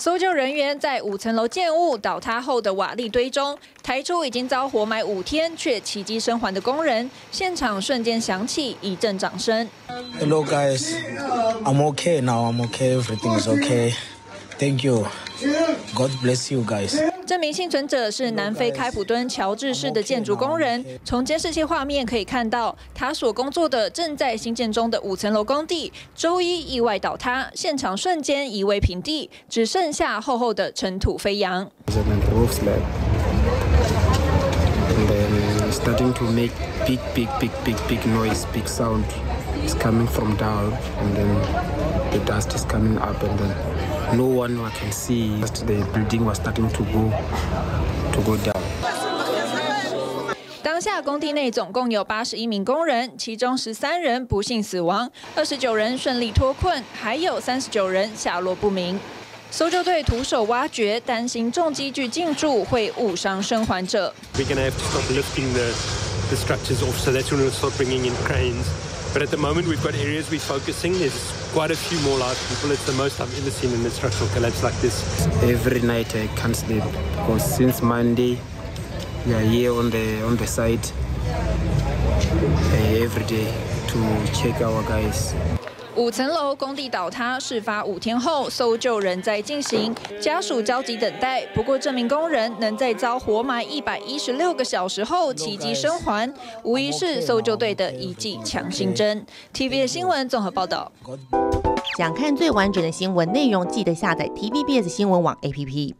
搜救人员在五层楼建物倒塌后的瓦砾堆中，抬出已经遭活埋五天却奇迹生还的工人，现场瞬间响起一阵掌声。Hello guys, I'm okay now. I'm okay. Everything is okay. Thank you. God bless you guys. 这名幸存者是南非开普敦乔治市的建筑工人。从监视器画面可以看到，他所工作的正在新建中的五层楼工地，周一意外倒塌，现场瞬间夷为平地，只剩下厚厚的尘土飞扬。starting to make big, big, big, big, big noise, big sound. It's coming from down, and then the dust is coming up, and then no one can see. Just the building was starting to go, to go down. 当下工地内总共有八十一名工人，其中十三人不幸死亡，二十九人顺利脱困，还有三十九人下落不明。搜救队徒手挖掘，担心重机具进驻会误伤生还者。We're going to have to stop lifting the the structures off, so that's when we'll start bringing in cranes. But at the moment, we've got areas we're focusing. There's quite a few more live people. It's the most I've ever seen in a structural collapse like this. Every night I can't sleep because since Monday we are here on the on the site eh, every day to check our guys. 五层楼工地倒塌，事发五天后，搜救仍在进行，家属焦急等待。不过，这名工人能在遭活埋一百一十六个小时后奇迹生还，无疑是搜救队的一剂强心针。TVB 新闻综合报道。想看最完整的新闻内容，记得下载 TVBS 新闻网 APP。